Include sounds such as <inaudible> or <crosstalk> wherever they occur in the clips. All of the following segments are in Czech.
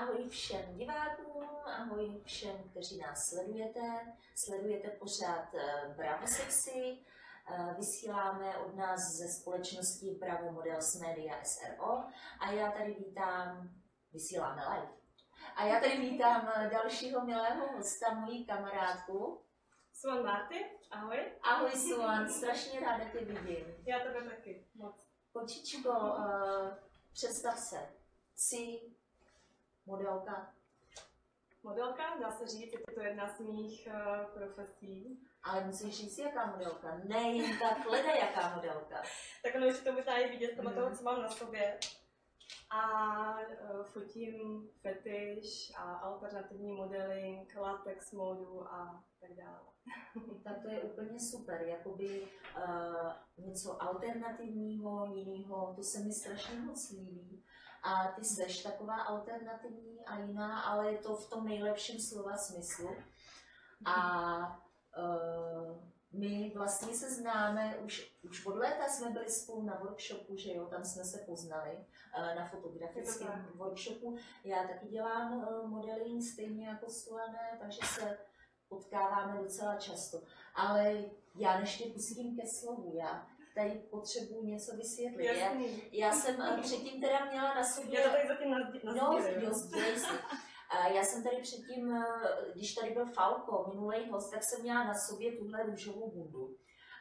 Ahoj všem divákům, ahoj všem, kteří nás sledujete. Sledujete pořád eh, Bravo Sexy. Eh, Vysíláme od nás ze společnosti Bravo Models Media SRO a já tady vítám, vysíláme live. A já tady vítám eh, dalšího milého hosta, mojí kamarádku. Suan Marty, ahoj. Ahoj Suan, strašně ráda tě vidím. Já tebe taky, moc. Kočičko, uh, představ se. Jsi modelka, Modelka, dá se říct, je to jedna z mých uh, profesí. ale musíš říct, jaká modelka. Ne jen tak hledej, jaká modelka. <laughs> Tak ono už to možná i vidět podle Mhm. toho, co mám na sobě. A uh, fotím fetiš a alternativní modeling, latex módu a tak dále. <laughs> Tak to je úplně super, jakoby uh, něco alternativního, jiného, to se mi strašně moc líbí. A ty seš taková alternativní a jiná, ale je to v tom nejlepším slova smyslu. A uh, my vlastně se známe, už, už od léta jsme byli spolu na workshopu, že jo, tam jsme se poznali uh, na fotografickém workshopu. Já taky dělám uh, modeling stejně jako Sulané, takže se potkáváme docela často. Ale já než tě pustím ke slovu, já tady potřebuji něco vysvětlit. Já, Jasný. já jsem eh, předtím teda měla na sobě... Já to tady zatím No, nazdílím. jo, sdílej si. A Já jsem tady předtím, eh, když tady byl Falko, minulý host, tak jsem měla na sobě tuhle růžovou bundu.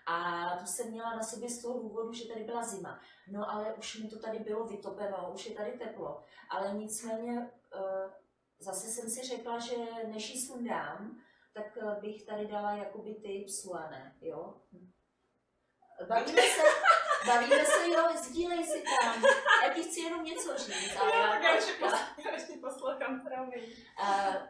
A tu jsem měla na sobě z toho důvodu, že tady byla zima. No ale už mi to tady bylo vytopeno, už je tady teplo. Ale nicméně eh, zase jsem si řekla, že než ji sundám, tak eh, bych tady dala jakoby ty psulané, jo? Bavíme se, bavíme se, jo, sdílej si tam. Já ti chci jenom něco říct, ale Já, já já ještě poslouchám, promiň.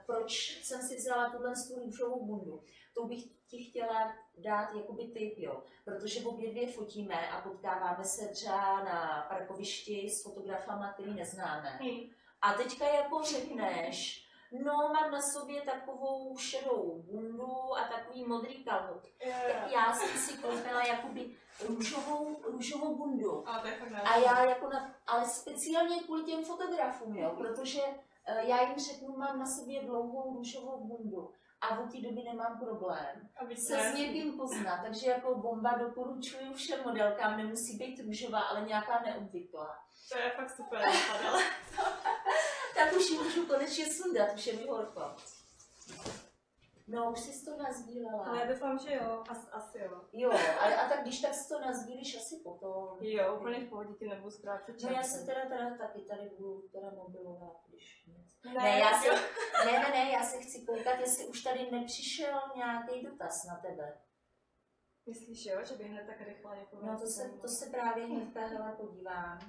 Proč jsem si vzala tuhle tu růžovou bundu? To bych ti chtěla dát jakoby tip, jo. Protože obě dvě fotíme a potkáváme se třeba na parkovišti s fotografama, který neznáme. Hm. A teďka jako řekneš, no mám na sobě takovou šedou bundu a takový modrý kalhot. Jo. já jsem si koupila jakoby růžovou, růžovou bundu. Ne. A já jako na, ale speciálně kvůli těm fotografům, jo, protože eh, já jim řeknu, mám na sobě dlouhou růžovou bundu a od té doby nemám problém A se s někým poznat, takže jako bomba doporučuju všem modelkám, nemusí být růžová, ale nějaká neobvyklá. To je fakt super. <laughs> Tak už ji můžu konečně sundat, už je mi horko. No, už jsi to nazdílela. Ale já doufám, že jo, As, asi jo. Jo, a, a tak když tak si to nazdílíš asi potom. Jo, úplně v pohodě ti nebudu ztrácet No já se teda, teda taky tady budu teda mobilovat, když nic. Ne, Ne, já se, ne, ne, ne, já se chci koukat, jestli už tady nepřišel nějaký dotaz na tebe. Myslíš jo, že by hned tak rychle jako No to se, to se právě hele <laughs> podívám.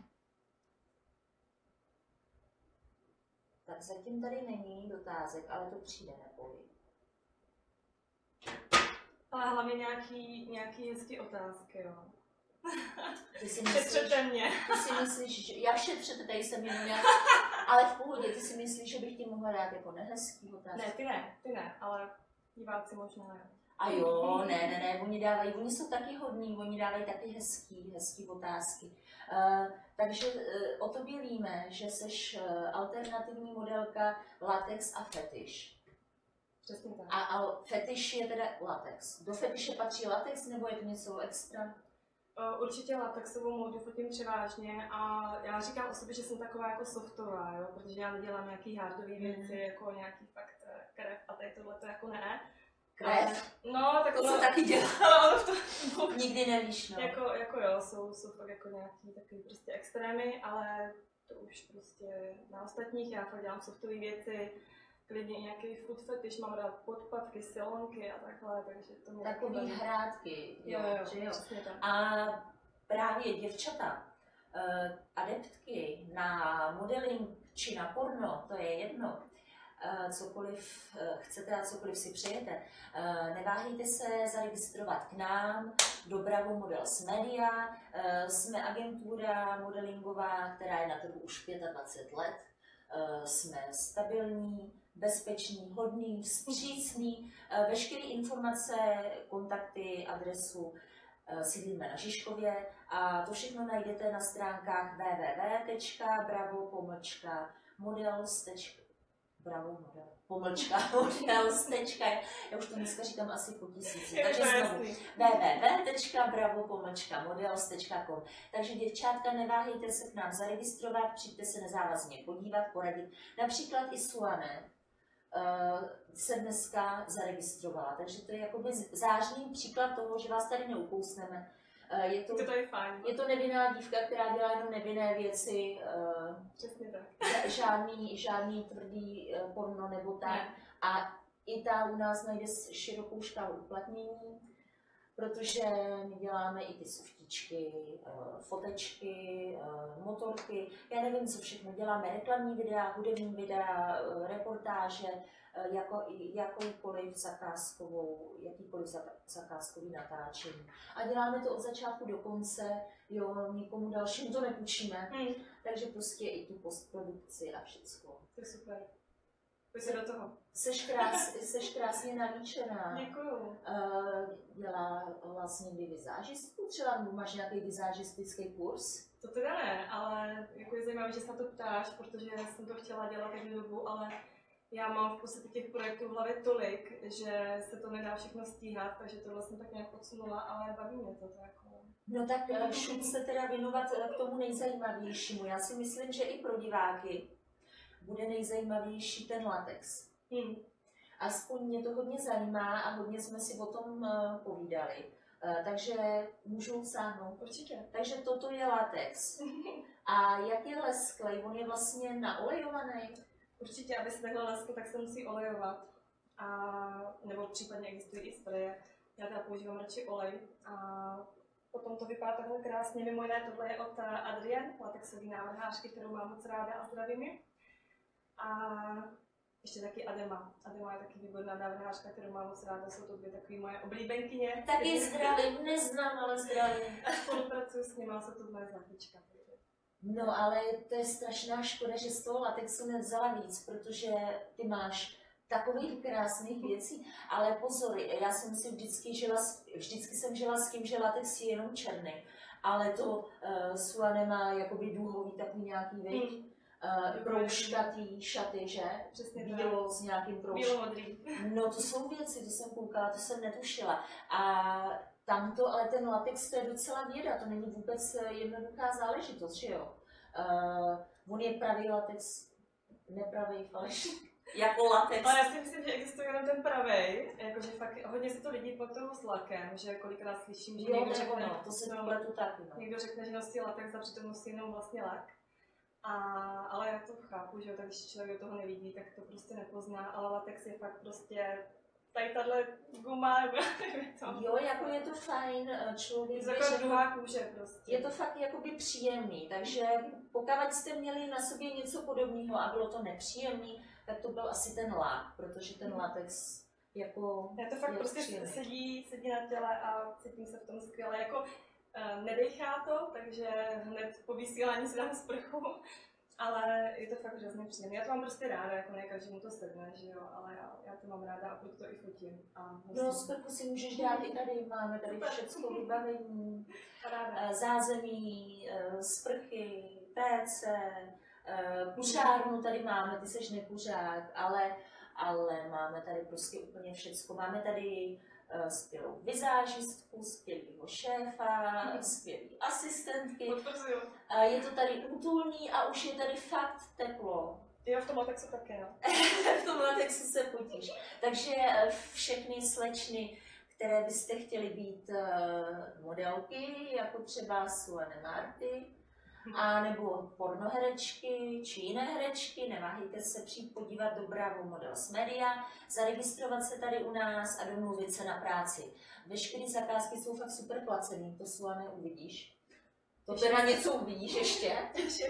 Tak zatím tady není dotázek, ale to přijde neboj. Ale hlavně nějaký, nějaký hezký otázky, jo. Ty si <laughs> myslíš, Šetřete mě. ty si myslíš, že já šetřete, tady jsem jenom nějak, ale v pohodě, ty si myslíš, že bych ti mohla dát jako nehezký otázky? Ne, ty ne, ty ne, ale diváci možná jo. A jo, ne, ne, ne, oni dávají, oni jsou taky hodní, oni dávají taky hezký, hezký otázky. Uh, takže uh, o tobě víme, že jsi uh, alternativní modelka latex a fetiš. Přesně tak. A, a fetiš je teda latex. Do fetiše patří latex nebo je to něco extra? Určitě latexovou módu fotím převážně a já říkám o sobě, že jsem taková jako softová, jo, protože já nedělám nějaký hardové Mhm. věci, jako nějaký fakt eh, krev a tady tohle to jako ne. Krev? No, tak To ono, se taky dělá. ale <laughs> ono v tom, Nikdy nevíš, no. jako, jako jo, jsou, jsou fakt jako nějaký takový prostě extrémy, ale to už prostě na ostatních, já fakt dělám softové věci, klidně nějaký food fetish, mám rád podpatky, silonky a takhle, takže to mě Takový taky hrátky, Jo, jo, že jo. tak. A právě děvčata, eh, adeptky na modeling či na porno, to je jedno, eh, cokoliv eh, chcete a cokoliv si přejete, eh, neváhejte se zaregistrovat k nám do Bravo Models Media. Eh, Jsme agentura modelingová, která je na trhu už 25 let. Eh, Jsme stabilní, bezpečný, hodný, vstřícný. Eh, Veškeré informace, kontakty, adresu eh, sídlíme na Žižkově a to všechno najdete na stránkách www.bravo-models.cz Bravo model. Pomlčka, <laughs> model, stečka. Já už to dneska říkám asi po tisíci. Takže znovu www.bravo-model.com Takže děvčátka, neváhejte se k nám zaregistrovat, přijďte se nezávazně podívat, poradit. Například i Suane uh, se dneska zaregistrovala, takže to je jakoby zářný příklad toho, že vás tady neukousneme. Uh, je to, To, je fajn. je to nevinná dívka, která dělá jenom nevinné věci, uh, Přesně tak. žádný, žádný tvrdý eh, porno nebo tak. Ne. A i ta u nás najde širokou škálu uplatnění, protože my děláme i ty softičky, eh, fotečky, eh, motorky, já nevím, co všechno děláme, reklamní videa, hudební videa, eh, reportáže, jako, jakoukoliv zakázkovou, jakýkoliv zakázkový natáčení. A děláme to od začátku do konce, jo, nikomu dalšímu to nepůjčíme, Hmm, takže prostě i tu postprodukci a všecko. to je super. Pojď se do toho. Seš, krás, seš krásně nalíčená. Děkuju. Uh, dělá vlastně kdy vizážistku, třeba máš nějaký vizážistický kurz? To teda ne, ale jako je zajímavé, že se na to ptáš, protože jsem to chtěla dělat jednu dobu, ale já mám v podstatě těch projektů v hlavě tolik, že se to nedá všechno stíhat, takže to vlastně tak nějak odsunula, ale baví mě to, to jako... No tak eh, šup se teda věnovat eh, k tomu nejzajímavějšímu. Já si myslím, že i pro diváky bude nejzajímavější ten latex. Hmm. Aspoň mě to hodně zajímá a hodně jsme si o tom eh, povídali. Eh, Takže můžu sáhnout. Určitě. Takže toto je latex. <laughs> A jak je lesklej? On je vlastně naolejovaný. Určitě, aby se takhle leskl, tak se musí olejovat. A, nebo případně existují i spreje. Já teda používám radši olej. A potom to vypadá takhle krásně. Mimo jiné, tohle je od eh, Adrien, latexový návrhářky, kterou mám moc ráda a zdravím ji. A ještě taky Adema. Adema je taky výborná návrhářka, kterou mám moc ráda. Jsou to dvě takové moje oblíbenkyně. Taky zdravím, neznám, ale zdravím. Spolupracuji s nimi, jsou to moje zlatíčka. No ale to je strašná škoda, že z toho latexu nevzala víc, protože ty máš takových krásných věcí. Ale pozor, já jsem si vždycky žila, vždycky jsem žila s tím, že latex je jenom černý. Ale to uh, Suane má jakoby duhový takový nějaký věk. Hmm, Uh, proužkatý šaty, že? přesně tak. Bílo s nějakým proužkem. Bílo-modrý. No to jsou věci, to jsem koukala, to jsem netušila. A tamto, ale ten latex, to je docela věda, to není vůbec eh, jednoduchá záležitost, že jo? Uh, on je pravý latex, nepravý falešný. <laughs> jako latex. Ale já si myslím, že existuje jenom ten pravej, jakože fakt hodně se to lidi pletou s lakem, že kolikrát slyším, že Jo, někdo to je řekne, ono, to se no, taky, no. někdo řekne, že nosí latex a přitom nosí jenom vlastně lak. A, ale já to chápu, že jo, tak když člověk do toho nevidí, tak to prostě nepozná, ale latex je fakt prostě tady tahle guma, <laughs> nebo to. Jo, jako je to fajn, eh, člověk Je to druhá kůže prostě. je to fakt jakoby příjemný, takže pokud jste měli na sobě něco podobného a bylo to nepříjemný, tak to byl asi ten lák, protože ten latex jako Já to fakt prostě příjemný. sedí, sedí na těle a cítím se v tom skvěle. Jako nedechá to, takže hned po vysílání si dám sprchu, <laughs> ale je to fakt hrozně příjemné. Já to mám prostě ráda, jako ne každému to sedne, že jo, ale já, já to mám ráda a proto to i fotím. A No, sprchu si můžeš dát i tady, máme tady všechno vybavení, <laughs> eh, zázemí, eh, sprchy, PC, eh, kuřárnu tady máme, ty seš nekuřák, ale, ale máme tady prostě úplně všecko. Máme tady eh, skvělou vizážistku, skvělýho šéfa, skvělý asistentky. Potvrzuju. A je to tady útulný a už je tady fakt teplo. Jo, v tom latexu také, no. <laughs> v tom latexu se potíš. Takže eh, všechny slečny, které byste chtěli být eh, modelky, jako třeba Suane Marty, a nebo pornoherečky či jiné herečky, neváhejte se přijít podívat do Bravo Models Media, zaregistrovat se tady u nás a domluvit se na práci. Veškeré zakázky jsou fakt super placený, to Suane uvidíš. To teda něco uvidíš ještě.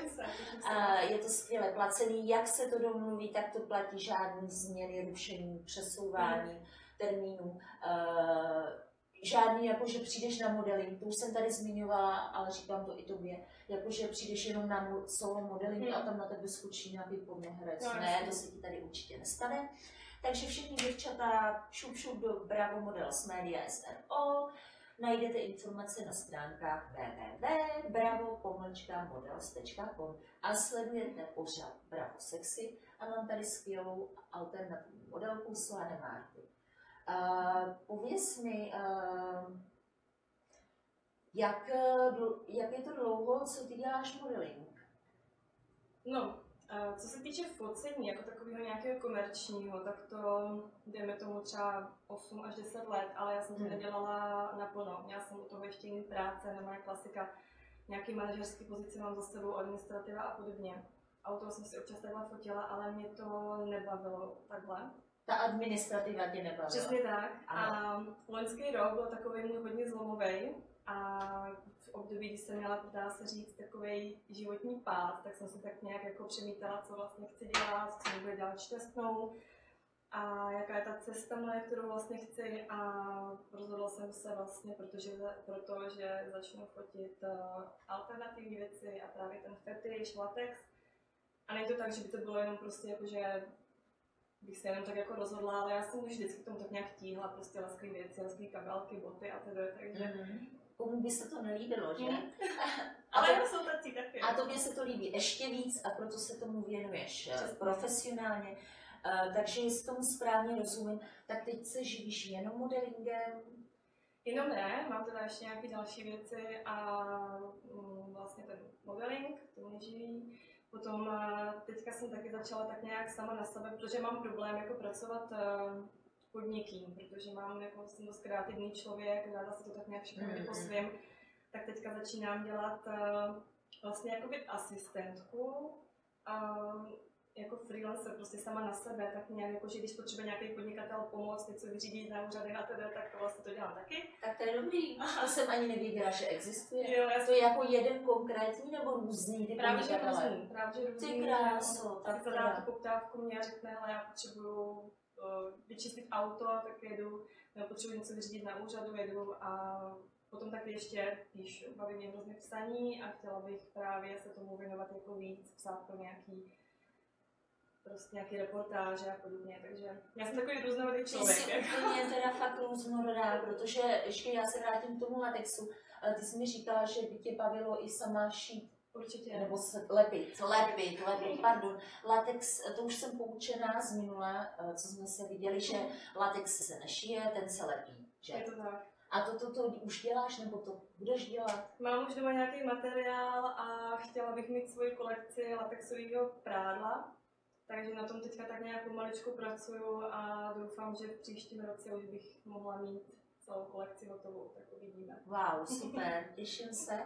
<laughs> A je to skvěle placený, jak se to domluví, tak to platí žádný změny, rušení, přesouvání termínů. Žádný, jako že přijdeš na modeling, to už jsem tady zmiňovala, ale říkám to i tobě, jako že přijdeš jenom na solo modeling Hmm. a tam na tebe skočí nějaký pornoherec. No, ne, to se ti tady určitě nestane. Takže všichni děvčata šup šup do Bravo Models Media SRO, najdete informace na stránkách www.bravo-models.com a sledujete pořád Bravo Sexy a mám tady skvělou alternativní modelku Solane Marty. Uh, pověz mi, jak, jak je to dlouho, co ty děláš modeling? No, co se týče focení jako takového nějakého komerčního, tak to dejme tomu třeba 8 až 10 let, ale já jsem to hmm. nedělala naplno. Měla jsem u toho ještě jiný práce, nebo moje klasika, nějaký manažerský pozici mám za sebou, administrativa a podobně. A u toho jsem si občas takhle fotila, ale mě to nebavilo takhle. Ta administrativa tě nebavila. Přesně tak. Aha. A loňský rok byl takový můj hodně zlomový a v období, kdy jsem měla, dá se říct, takový životní pád, tak jsem se tak nějak jako přemítala, co vlastně chci dělat, co mi bude dělat šťastnou a jaká je ta cesta moje, kterou vlastně chci a rozhodla jsem se vlastně, protože, proto, že začnu fotit uh, alternativní věci a právě ten fetiš, latex. A není to tak, že by to bylo jenom prostě jako, že bych se jenom tak jako rozhodla, ale já jsem už vždycky k tomu tak nějak tíhla, prostě laský věci, laský kabelky, boty a tedy, takže mm-hmm komu by se to nelíbilo, že? <laughs> Mm. Ale to, jsou tací taky. A tobě se to líbí ještě víc a proto se tomu věnuješ eh, Přesně. profesionálně. Uh, takže jestli tomu správně rozumím, tak teď se živíš jenom modelingem? Jenom ne, mám teda ještě nějaké další věci a um, vlastně ten modeling, to mě živí. Potom uh, teďka jsem taky začala tak nějak sama na sebe, protože mám problém jako pracovat uh, pod někým, protože mám jako, jsem dost kreativní člověk, ráda se to tak nějak všechno mm. po svém, tak teďka začínám dělat uh, vlastně jakoby asistentku, uh, jako freelancer, prostě sama na sebe, tak nějak jako, že když potřebuje nějaký podnikatel pomoct, něco vyřídit na úřady a tedy, tak to vlastně to dělám taky. Tak to je dobrý, Aha. to jsem ani nevěděla, že existuje. Jo, já to je jako jeden konkrétní nebo různý ty právě, že různý, právě, že různý. Ty kráso, tak to dá tu poptávku mě a řekne, ale já potřebuju vyčistit auto, tak jedu, nebo potřebuji něco vyřídit na úřadu, jedu a potom taky ještě píšu. Baví mě hrozně psaní a chtěla bych právě se tomu věnovat jako víc, psát pro nějaký prostě nějaký reportáže a podobně, takže já jsem takový různorodý člověk. Ty jsi úplně teda fakt různorodá, protože ještě já se vrátím k tomu latexu. Ty jsi mi říkala, že by tě bavilo i sama šít Určitě. Nebo se lepit, lepit, lepit, pardon. Latex, to už jsem poučená z minula, eh, co jsme se viděli, že latex se nešije, ten se lepí. Že? Je to tak. A to, to, to už děláš, nebo to budeš dělat? Mám už doma nějaký materiál a chtěla bych mít svoji kolekci latexového prádla, takže na tom teďka tak nějak pomaličku pracuju a doufám, že v příštím roce už bych mohla mít celou kolekci hotovou, tak uvidíme. Wow, super, těším se.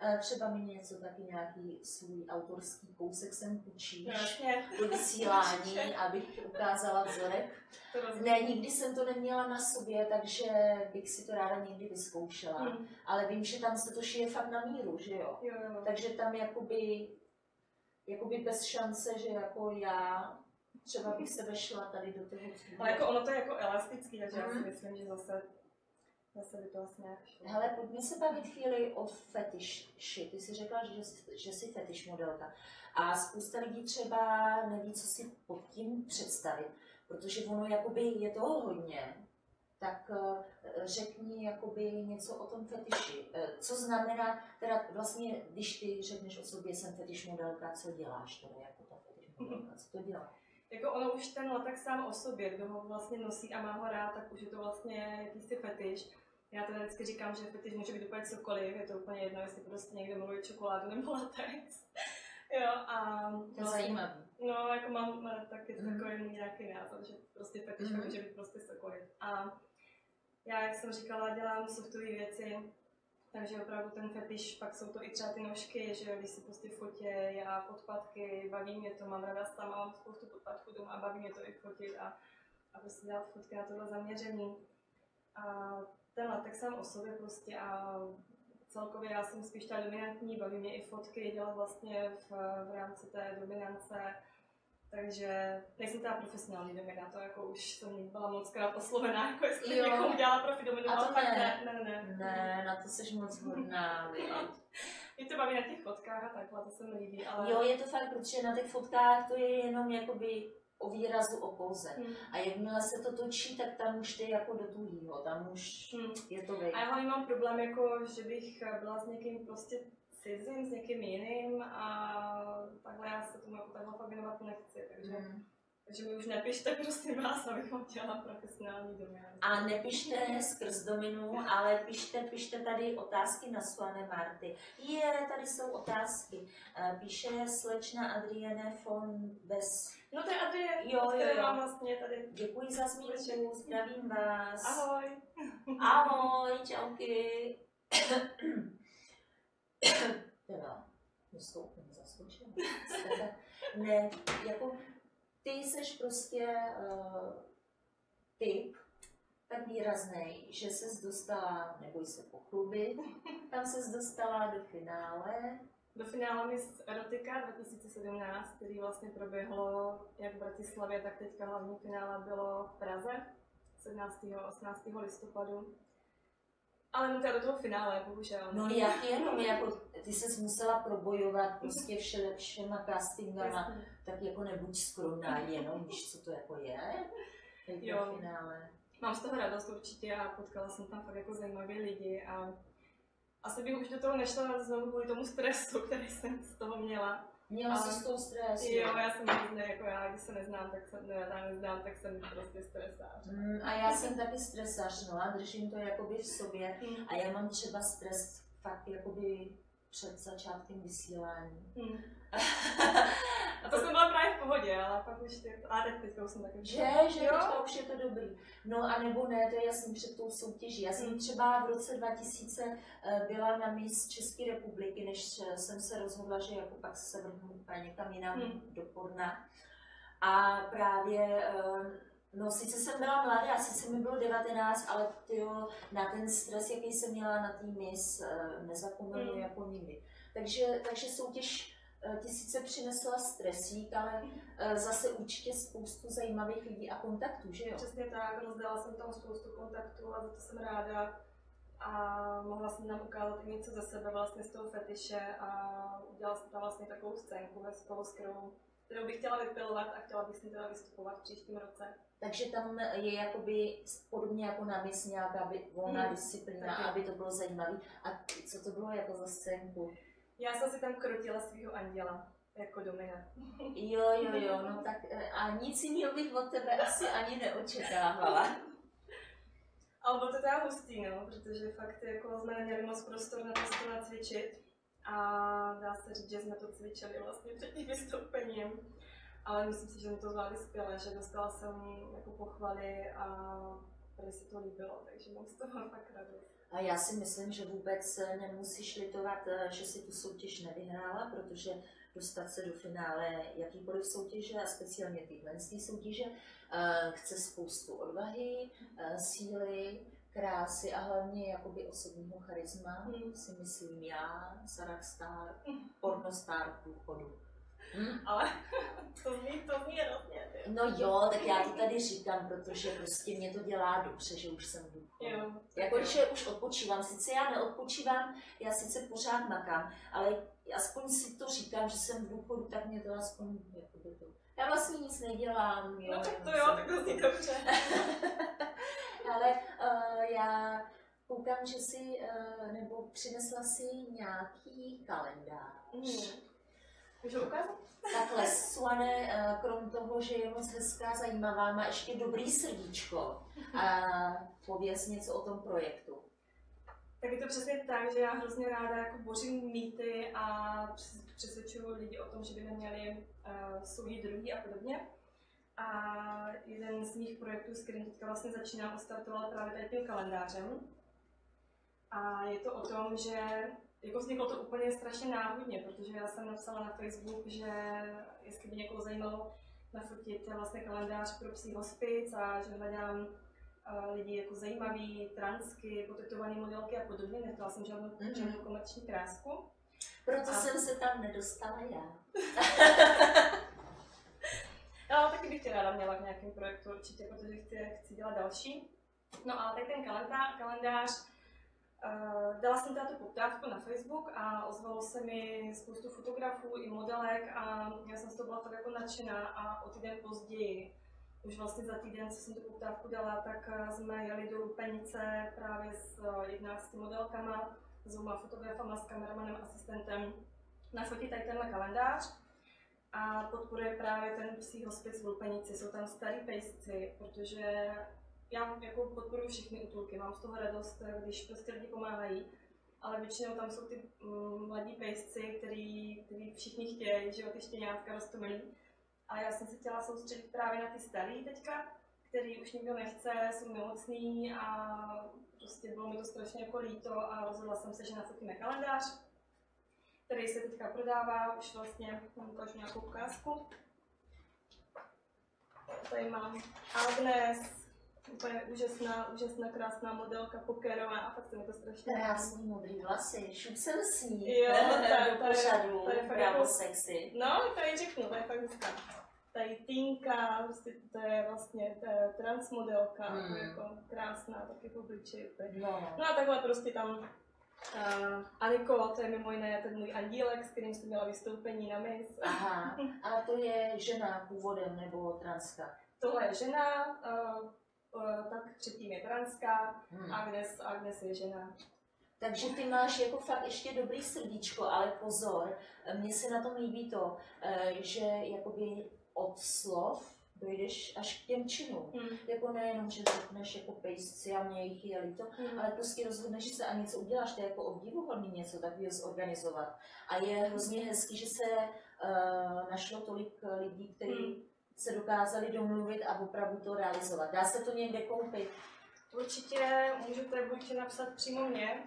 Eh, třeba mi něco taky nějaký svůj autorský kousek sem učíš do vysílání, <laughs> abych ukázala vzorek. Ne, nikdy jsem to neměla na sobě, takže bych si to ráda někdy vyzkoušela. Hmm. Ale vím, že tam se to šije fakt na míru, že jo? jo, jo. Takže tam jakoby, jakoby bez šance, že jako já třeba bych se vešla tady do toho. Ale jako ono to je jako elastický, takže hmm. já si mhm. myslím, že zase Zase by to vlastně nějak šlo. Hele, pojďme se bavit chvíli o fetiši. Ty jsi řekla, že, že jsi fetiš modelka. A spousta lidí třeba neví, co si pod tím představit, protože ono jakoby je toho hodně. Tak eh, řekni jakoby něco o tom fetiši. Eh, co znamená, teda vlastně, když ty řekneš o sobě, jsem fetiš modelka, co děláš teda jako ta fetiš modelka, co to dělá? Jako ono už ten latex sám o sobě, kdo ho vlastně nosí a má ho rád, tak už je to vlastně jakýsi fetiš já to vždycky říkám, že fetiš může být úplně cokoliv, je to úplně jedno, jestli prostě někdo mluví čokoládu nebo latex. <laughs> jo, a... To je zajímavé. No, jako mám taky mm. takový nějaký názor, že prostě fetiš mm. může být prostě cokoliv. A já, jak jsem říkala, dělám softové věci, takže opravdu ten fetiš, pak jsou to i třeba ty nožky, že když si prostě fotě, já podpadky, baví mě to, mám ráda sama, mám spoustu podpadků doma a baví mě to i fotit a, a prostě dělat fotky na tohle zaměření. A ten latex sám o sobě prostě a celkově já jsem spíš ta dominantní, baví mě i fotky dělat vlastně v, v rámci té dominance, takže nejsem teda profesionální dominant, jako už jsem byla moc krát oslovená, jako jestli jo. někomu dělala profi dominant, ale ne. ne, ne, ne. Ne, na to jsi moc hodná, <laughs> Mě to baví na těch fotkách a takhle, to se mi líbí, ale... Jo, je to fakt, protože na těch fotkách to je jenom jakoby o výrazu, o poze. Hmm. A jakmile se to točí, tak tam už jde jako do tuhýho, tam už Hmm. je to vej. A já hlavně mám problém, jako, že bych byla s někým prostě cizím, s někým jiným a takhle já se tomu jako takhle fakt věnovat nechci, takže, Mm. Takže mi už nepište prosím vás, abychom dělala profesionální domény. A nepište skrz dominu, ale pište, pište tady otázky na Suane Marty. Je, tady jsou otázky. Eh, Píše slečna Adrienne von Bes. No to je Adrie, Jo, jo, jo. mám vlastně tady. Děkuji za zmínku, zdravím vás. Ahoj. Ahoj, čauky. Teda, <coughs> vystoupím, zaskočila. Ne, jako ty jsi prostě uh, typ tak výrazný, že ses dostala, neboj se pochlubit, <laughs> tam ses dostala do finále. Do finále Miss Erotika 2017, který vlastně proběhlo jak v Bratislavě, tak teďka hlavní finále bylo v Praze 17. a 18. listopadu. Ale no to je do toho finále, bohužel. No jak jenom, jako ty ses musela probojovat prostě vše, všema castingama, tak jako nebuď skromná, jenom víš, co to jako je. Jo. finále. Mám z toho radost určitě a potkala jsem tam fakt jako zajímavé lidi a asi bych už do toho nešla znovu kvůli tomu stresu, který jsem z toho měla. Měla jsi z toho stres? Jo, já jsem hrozně, jako já, když se neznám, tak jsem, ne, já neznám, tak jsem prostě stresář. Mm, a já jsem taky stresař, no a držím to jakoby v sobě. Hmm. A já mám třeba stres fakt jakoby před začátkem vysílání. Hmm. <laughs> A to jsem byla právě v pohodě, ale pak už ty, a teď teďka už jsem taky Že, že Jo? teďka už je to dobrý. No a nebo ne, to je jasný před tou soutěží. Já jsem Hmm. třeba v roce 2000 eh, byla na Miss České republiky, než eh, jsem se rozhodla, že jako pak se vrhnu úplně někam jinam Hmm. do porna. A právě, eh, no sice jsem byla mladá, sice mi bylo 19, ale tyjo, na ten stres, jaký jsem měla na té Miss, eh, nezapomenu Hmm. jako nikdy. Takže, takže soutěž ti sice přinesla stresík, ale zase určitě spoustu zajímavých lidí a kontaktů, že jo? Přesně tak, rozdala jsem tam spoustu kontaktů a za to jsem ráda. A mohla jsem tam ukázat i něco ze sebe vlastně z toho fetiše a udělala jsem tam vlastně takovou scénku hezkou, s kterou, kterou bych chtěla vypilovat a chtěla bych s ní teda vystupovat v příštím roce. Takže tam je jakoby podobně jako na mis nějaká volná Hmm, disciplína, aby to bylo zajímavé. A co to bylo jako za scénku? Já jsem si tam krotila svého anděla jako domina. Jo, jo, jo, <laughs> no tak eh, a nic jiného bych od tebe asi ani neočekávala. Ale bylo to teda hustý, no, protože fakt jako jsme neměli moc prostor na to si to nacvičit. A dá se říct, že jsme to cvičili vlastně před tím vystoupením. Ale myslím si, že jsme to zvládli skvěle, že dostala jsem jako pochvaly a tady se to líbilo, takže mám z toho fakt radost. A já si myslím, že vůbec eh, nemusíš litovat, eh, že si tu soutěž nevyhrála, protože dostat se do finále jakýkoliv soutěže a speciálně téhle soutěže eh, chce spoustu odvahy, síly, krásy a hlavně jakoby osobního charisma, Hmm. si myslím já, Sarah Star, pornostar v důchodu. Hm? Ale <laughs> to zní, to zní hrozně. No jo, tak já to tady říkám, protože prostě mě to dělá dobře, že už jsem důchodu. Jo. Jako když už odpočívám, sice já neodpočívám, já sice pořád makám, ale aspoň si to říkám, že jsem v důchodu, tak mě to aspoň jako by to. Já vlastně nic nedělám, jo. No tak jenom to jo, tak to zní dobře. <laughs> ale uh, já koukám, že si, uh, nebo přinesla si nějaký kalendář. Mhm. Můžu ukázat? Takhle, Suane, eh, krom toho, že je moc hezká, zajímavá, má ještě dobrý srdíčko. A pověz něco o tom projektu. Tak je to přesně tak, že já hrozně ráda jako bořím mýty a přes- přesvědčuju lidi o tom, že by neměli uh, soudit druhý a podobně. A jeden z mých projektů, s kterým teďka vlastně začínám, startovala právě tady tím kalendářem. A je to o tom, že jako vzniklo to úplně strašně náhodně, protože já jsem napsala na Facebook, že jestli by někoho zajímalo nafotit vlastně kalendář pro psí hospic a že hledám eh, lidi jako zajímavý, transky, potetované modelky a podobně. Nechtěla jsem žádnou, Mhm. žádnou komerční krásku. Proto A- jsem se tam nedostala já. <laughs> Já taky bych tě ráda měla v nějakém projektu určitě, protože chci, chci dělat další. No ale tak ten kalendář, kalendář dala jsem teda tu poptávku na Facebook a ozvalo se mi spoustu fotografů i modelek a já jsem z toho byla fakt jako nadšená a o týden později, už vlastně za týden, co jsem tu poptávku dala, tak eh, jsme jeli do Lupenice právě s 11 modelkama, s dvěma fotografama, s kameramanem, asistentem nafotit tady tenhle kalendář a podporuje právě ten psí hospic v Lupenici. Jsou tam starý pejsci, protože já jako podporuji všechny útulky, mám z toho radost, když prostě lidi pomáhají, ale většinou tam jsou ty mm, mladí pejsci, který, který všichni chtějí, že ty štěňátka rostomilí. A já jsem se chtěla soustředit právě na ty starý teďka, který už nikdo nechce, jsou nemocný a prostě bylo mi to strašně jako líto a rozhodla jsem se, že nafotíme kalendář, který se teďka prodává, už vlastně mám ukážu nějakou ukázku. Tady mám Agnes, úplně úžasná, úžasná, krásná modelka pokerová a fakt se mi to strašně Krásný modrý vlasy, šup jsem s ní. Jo, ta, do pořadu, to je fakt bravo jako- sexy. No, to je řeknu, to je fakt hezká. Tady Tinka, prostě to je vlastně to je transmodelka, Hmm. mm. jako krásná, taky v obličeji. úplně. No. No a takhle prostě tam uh, Aniko, to je mimo jiné ten můj andílek, s kterým jsem měla vystoupení na mis. Aha, <laughs> a to je žena původem nebo transka? Tohle je žena, uh, tak předtím je transká, Hmm. Agnes, Agnes je žena. Takže ty máš jako fakt ještě dobrý srdíčko, ale pozor, mně se na tom líbí to, eh, že jakoby od slov dojdeš až k těm činům. Hmm. Jako nejenom, že řekneš jako pejsci a mě jich je líto, Hmm. ale prostě rozhodneš se a něco uděláš, to je jako obdivuhodný něco takového zorganizovat. A je hrozně hezký, že se uh, našlo tolik lidí, kteří Hmm. Se dokázali domluvit a opravdu to realizovat. Dá se to někde koupit? Určitě můžete buď napsat přímo mě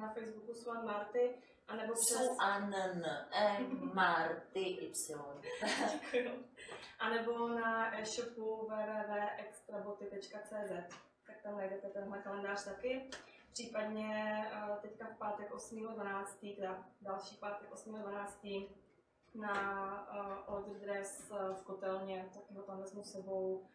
na Facebooku Swan Marty, anebo přes... Ann, M, Marty, Y. A nebo na e-shopu www.extraboty.cz, tak tam najdete tenhle kalendář taky. Případně eh, teďka v pátek 8.12., teda další pátek 8.12. na uh, order dress eh, v kotelně, taky ho tam vezmu s sebou.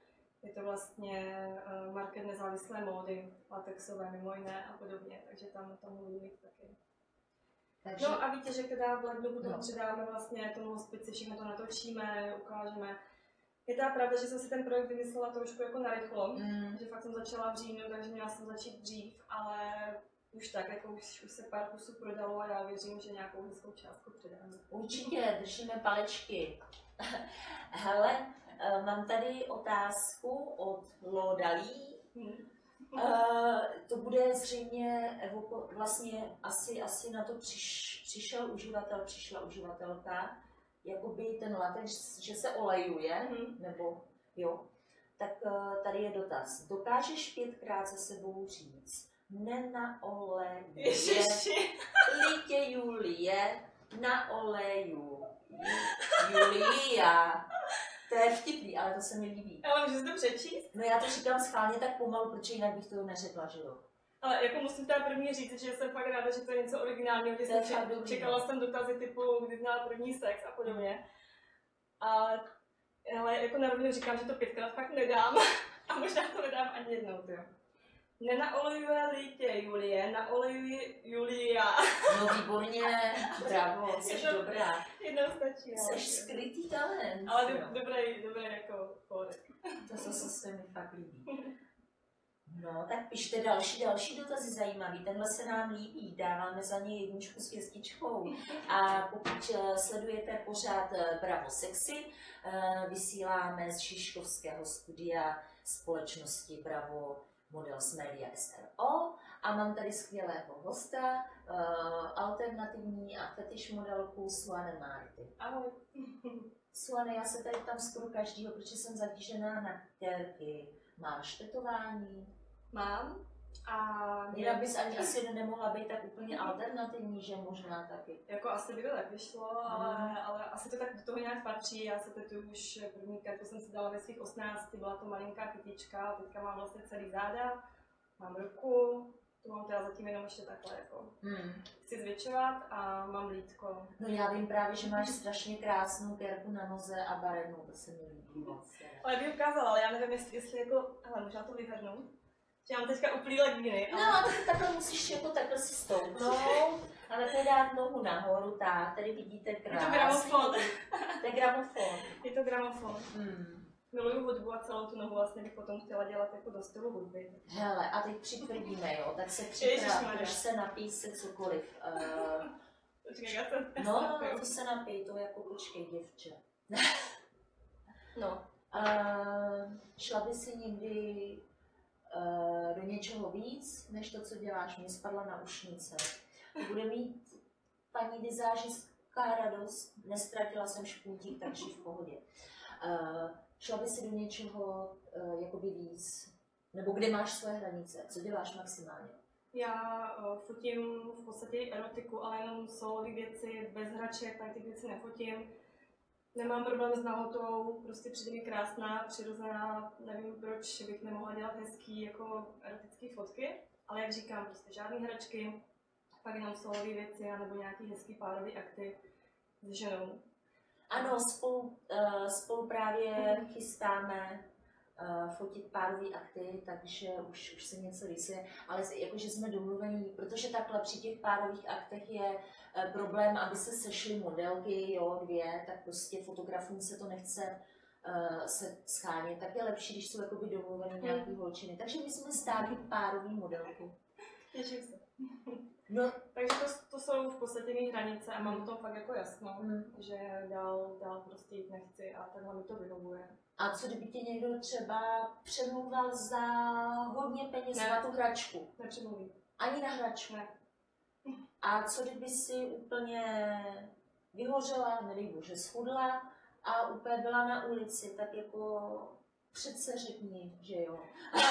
Je to vlastně uh, market nezávislé módy, latexové mimo jiné a podobně, takže tam, tam budu mít taky. Takže No a víte, že teda v lednu potom No. předáme vlastně tomu hospici, všechno to natočíme, ukážeme. Je teda pravda, že jsem si ten projekt vymyslela trošku jako narychlo, mm, že fakt jsem začala v říjnu, takže měla jsem začít dřív, ale už tak, jako už, už se pár kusů prodalo a já věřím, že nějakou hezkou částku předáme. určitě držíme palečky. <laughs> Hele, eh, mám tady otázku od Lodalí. Hm. Uh, to bude zřejmě evoko, vlastně asi, asi na to přiš, přišel uživatel, přišla uživatelka, jakoby ten latex, že se olejuje, Mhm. nebo jo, tak uh, tady je dotaz. Dokážeš pětkrát za sebou říct, nenaolejuje, Ježiši, litě Julie, na oleju, Julia. To je vtipný, ale to se mi líbí. ale můžu to přečíst? No já to říkám schválně tak pomalu, protože jinak bych to neřekla, že jo. Ale jako musím teda první říct, že jsem fakt ráda, že to je něco originálního, že jsem fakt ček- dobrý, čekala no. jsem dotazy typu, kdy znala první sex a podobně. A ale jako na rovinu říkám, že to pětkrát fakt nedám. <laughs> A možná to nedám ani jednou, jo. Nenaolejuje litě Julie, naolejuje Julia. No výborně, bravo, <laughs> jsi Je to- dobrá. Jednou stačí. Jsi skrytý talent. Ale do, dobrý, dobrý jako chorek. To zase se mi fakt líbí. No, tak pište další, další dotazy zajímavý. Tenhle se nám líbí, dáváme za něj jedničku s hvězdičkou. A pokud eh, sledujete pořád eh, Bravo Sexy, eh, vysíláme z Šiškovského studia společnosti Bravo Models Media SRO a mám tady skvělého hosta, eh, alternativní a fetiš modelku Suane Marty. Ahoj. <laughs> Suane, já se tady tam skoro každýho, protože jsem zatížená na terky. Máš tetování? Mám. A Jinak bys ani asi nemohla být tak úplně alternativní, že možná taky. Jako asi by to tak vyšlo, Mhm. ale, ale asi to tak do toho nějak patří. Já se tetuju už první kartu jsem si dala ve svých 18, byla to malinká kytička, teďka mám vlastně celý záda, mám ruku, tu mám teda zatím jenom ještě takhle jako Hmm. chci zvětšovat a mám lítko. No já vím právě, že máš strašně krásnou perku na noze a barevnou, to se mi líbí moc. Ale bych ukázala, ale já nevím, jestli, jestli jako, ale možná to vyhrnu. Že mám teďka uplý legíny. No, tak takhle musíš jako takhle si stoupnout a takhle dát nohu nahoru, tak, tady vidíte Je to krásný. gramofon. To je gramofon. Je to gramofon. Hmm. Miluju hudbu a celou tu nohu vlastně bych potom chtěla dělat jako do stylu hudby. Hele, a teď přitvrdíme, jo, tak se připrav, Ježišmarja. už se napij se cokoliv. Uh, Počkej, já no, no, no, to se napij, to jako počkej, děvče. no. Uh, šla by si někdy do něčeho víc, než to, co děláš. Mě spadla na ušnice. Bude mít paní vizážistka radost, nestratila jsem špuntík, takže v pohodě. Uh, šla by si do něčeho uh, jakoby víc, nebo kde máš své hranice, co děláš maximálně? Já uh, fotím v podstatě erotiku, ale jenom solové věci, bez hraček, tady ty věci nefotím. Nemám problém s nahotou, prostě přijde mi krásná, přirozená, nevím proč bych nemohla dělat hezký jako erotické fotky, ale jak říkám, prostě žádné hračky, pak jenom solové věci, nebo nějaký hezký párový akty s ženou. Ano, spolu, uh, spolu právě chystáme uh, fotit párové akty, takže už, už se něco rýsuje, ale jakože jsme domluvení, protože takhle při těch párových aktech je uh, problém, aby se sešly modelky, jo, dvě, tak prostě fotografům se to nechce uh, se schánět, tak je lepší, když jsou jakoby domluvený nějaký holčiny. Takže my jsme stáli párový modelku. <laughs> Těším se. No, Takže to, to jsou v podstatě mé hranice a mám to fakt jako jasno, mm. že dál, dál prostě jít nechci a takhle mi to vyhovuje. a co kdyby tě někdo třeba přemlouval za hodně peněz Ne. na tu hračku? Nepřemluvím. Ani na hračku. Ne. A co kdyby si úplně vyhořela, nedej bože, schudla a úplně byla na ulici, tak jako přece řekni, že jo.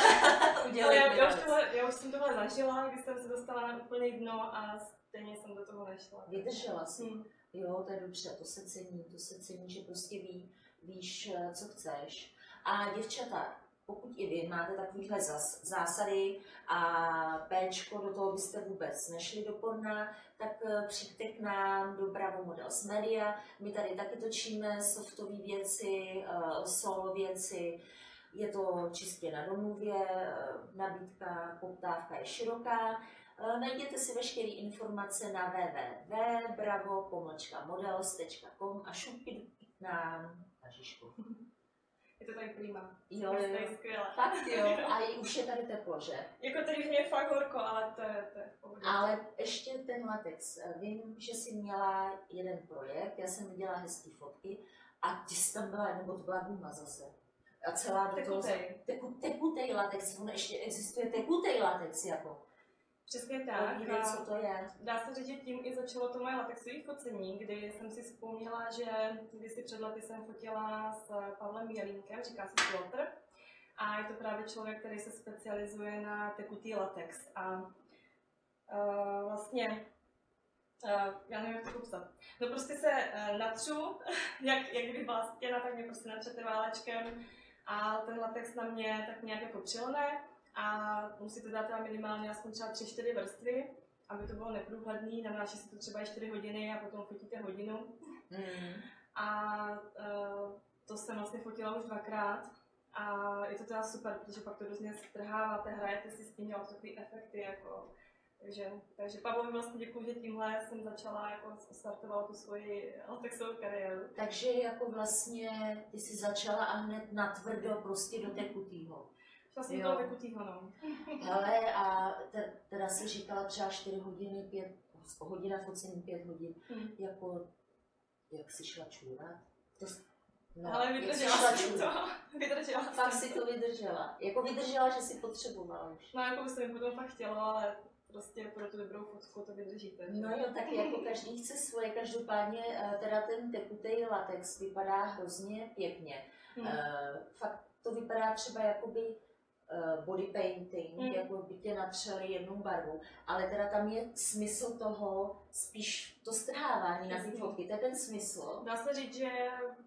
<laughs> Udělej já, já, už tohle, já už jsem tohle zažila, když jsem se dostala na úplně dno a stejně jsem do toho nešla. Vydržela si. Hm. Jo, to je dobře, to se cení, to se cení, že prostě ví, víš, eh, co chceš. A děvčata, pokud i vy máte takovéhle zásady a péčko, do toho byste vůbec nešli do porna, tak eh, přijďte k nám do Bravo Models Media. My tady taky točíme softové věci, eh, solo věci, je to čistě na domluvě, eh, nabídka, poptávka je široká. Najděte si veškeré informace na www.bravo-models.com a šupky k nám na Žižku. Je to tady prima. Jo, Je jo. tady skvěle. Fakt jo, <laughs> a i už je tady teplo, že? Jako tady mě je fakt horko, ale to je, to je pohodě. Ale ještě ten latex. Vím, že jsi měla jeden projekt, já jsem viděla hezké fotky a ty jsi tam byla, nebo to byla guma zase. A celá do toho... Tekutej. Teku, tekutej latex, on ještě existuje tekutej latex, jako. Přesně tak. A co to je. Dá se říct, že tím i začalo to moje latexové focení, kdy jsem si vzpomněla, že když si před lety jsem fotila s Pavlem Jelínkem, říká se Slotr, a je to právě člověk, který se specializuje na tekutý latex. A uh, vlastně, uh, já nevím, jak to popsat. No prostě se uh, natřu, <laughs> jak, jak kdyby byla stěna, tak mě prostě natřete válečkem a ten latex na mě tak nějak jako přilne a musíte dát teda minimálně aspoň třeba 3-4 vrstvy, aby to bylo neprůhledný, nanáší se to třeba i 4 hodiny a potom fotíte hodinu. Mm. A uh, to jsem vlastně fotila už dvakrát. A je to teda super, protože pak to různě strháváte, hrajete si s tím, děláte takový efekty, jako, takže, takže Pavlovi vlastně děkuji, že tímhle jsem začala, jako startovala tu svoji latexovou kariéru. Takže jako vlastně ty jsi začala a hned natvrdo prostě do tekutýho. Šla jsem toho tekutýho, no. <laughs> Hele, a te, teda si říkala třeba 4 hodiny, 5, hodina focení 5 hodin, Hm. jako, jak jsi šla čůrat? To, no, Ale vydržela čůrat? to. <laughs> Vydržela Fakt jsem si to vydržela. Jako vydržela, že si potřebovala už. No, jako by se mi potom fakt chtělo, ale prostě pro tu dobrou fotku to vydržíte. že? No jo, tak jako každý chce svoje, každopádně eh, teda ten tekutej latex vypadá hrozně pěkně. Hm. Eh, fakt to vypadá třeba jakoby body painting, Mm. jako by tě natřeli jednou barvou, ale teda tam je smysl toho spíš to strhávání na ty fotky, to je ten smysl. Dá se říct, že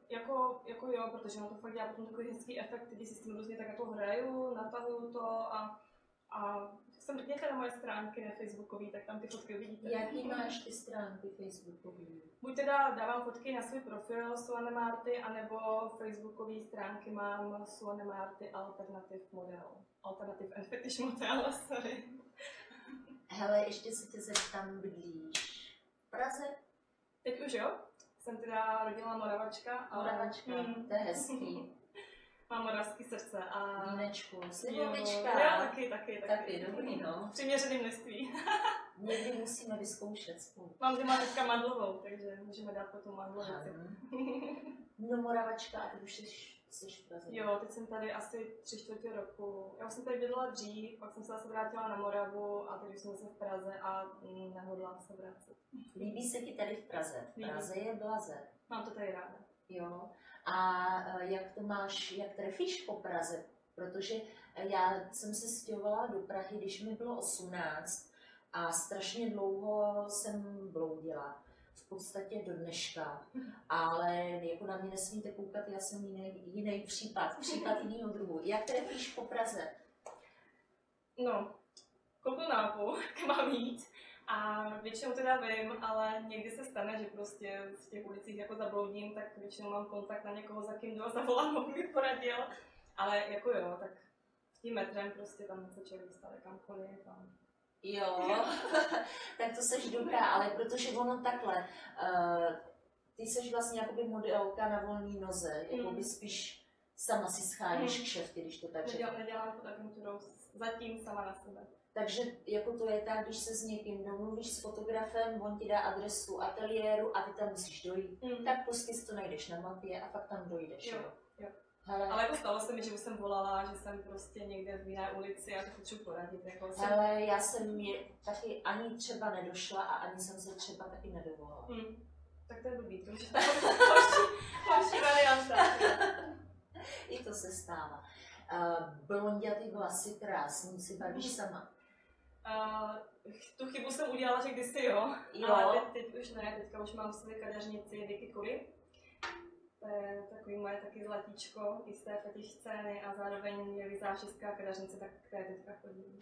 jako, jako jo, protože ono to fakt dělá potom takový hezký efekt, když si s tím různě tak jako hraju, natahuju to a, A jsem mrkněte na moje stránky na Facebookový, tak tam ty fotky uvidíte. Jaký máš ty stránky Facebookový? Buď teda dávám fotky na svůj profil Suane Marty, anebo Facebookové stránky mám Suane Marty Alternative Model. Alternative and Fetish Model, <laughs> sorry. Hele, ještě se tě zeptám, bydlíš v Praze? Teď už jo? Jsem teda rodila Moravačka. ale- Moravačka, Mm. to je hezký. Mám moravský srdce a... Vínečku, jo, taky, taky, taky. Taky, dobrý, no. Přiměřený množství. <laughs> Někdy musíme vyzkoušet spolu. Mám doma teďka mandlovou, takže můžeme dát potom. Aha. <laughs> No Moravačka, a ty už jsi, jsi v Praze. Jo, teď jsem tady asi tři čtvrtě roku. Já jsem tady bydlela dřív, pak jsem se zase vrátila na Moravu a teď jsem zase v Praze a mm, nehodlám se vracet. Líbí se ti tady v Praze? V. Praze je blaze. Mám to tady ráda. Jo. A eh, jak to máš, jak trefíš po Praze? Protože eh, já jsem se stěhovala do Prahy, když mi bylo 18 a strašně dlouho jsem bloudila. V podstatě do dneška. <laughs> Ale jako na mě nesmíte koukat, já jsem jiný, jiný případ, případ jiného druhu. Jak trefíš po Praze? No, mapu, <laughs> kam mám jít. A většinou teda vím, ale někdy se stane, že prostě v těch ulicích jako zabloudím, tak většinou mám kontakt na někoho, za kým jdu a zavolám, <laughs> aby mi poradil. Ale jako jo, tak tím metrem prostě tam se člověk dostane kamkoliv. A... Jo, <laughs> tak to seš dobrá, ale protože ono takhle, uh, ty seš vlastně jakoby modelka na volné noze, Mm. jakoby spíš sama si scháníš Mm. kšefty, když to tak řeknu. Nedělám, nedělám pod agenturou zatím sama na sebe. Takže jako to je tak, když se s někým domluvíš s fotografem, on ti dá adresu ateliéru a ty tam musíš dojít, Mm. tak prostě si to najdeš na mapě a fakt tam dojdeš, Jo. Hele, Ale jako stalo se mi, že už jsem volala, že jsem prostě někde v jiné ulici a to potřebuji poradit. Jako jsem... hele, já jsem je taky ani třeba nedošla a ani jsem se třeba taky nedovolala. Hmm. Tak to je blbý, to už je další, <laughs> varianta. I to se stává. Uh, blondětý vlasy krásný, si bavíš sama. Uh, tu chybu jsem udělala, že kdysi jo, Jo. ale teď, teď už ne, teďka už mám svoji kadeřnici Vicky Kury. To je takový moje taky zlatíčko i z té fetiš scény a zároveň je vizážistka a kadeřnice, tak k té teďka chodím.